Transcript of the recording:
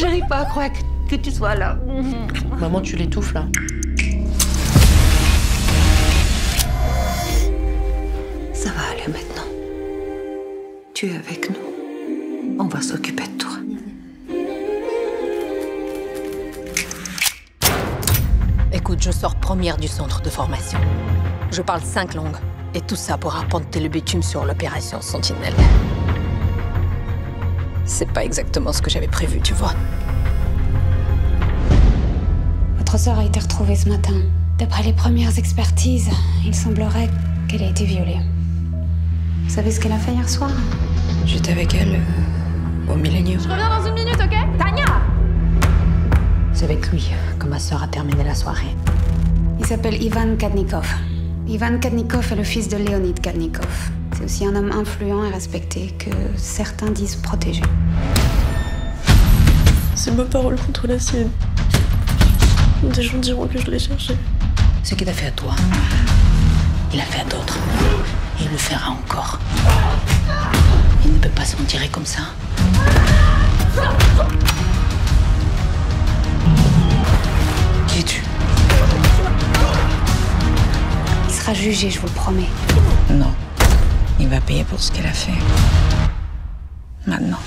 J'arrive pas à croire que, que tu sois là. Maman, tu l'étouffes là. Ça va aller maintenant. Tu es avec nous. On va s'occuper de toi. Écoute, je sors première du centre de formation. Je parle cinq langues. Et tout ça pour apporter le bitume sur l'opération Sentinelle. C'est pas exactement ce que j'avais prévu, tu vois. Votre sœur a été retrouvée ce matin. D'après les premières expertises, il semblerait qu'elle ait été violée. Vous savez ce qu'elle a fait hier soir? J'étais avec elle euh, au Millennium. Je reviens dans une minute, ok? Tania C'est avec lui que ma sœur a terminé la soirée. Il s'appelle Ivan Kadnikov. Ivan Kadnikov est le fils de Leonid Kadnikov. C'est aussi un homme influent et respecté que certains disent protégé. C'est ma parole contre la sienne. Des gens diront que je l'ai cherché. Ce qu'il a fait à toi, il a fait à d'autres. Et il le fera encore. Il ne peut pas s'en tirer comme ça. Qui es-tu? Il sera jugé, je vous le promets. Non. Payer pour ce qu'il a fait. Maintenant.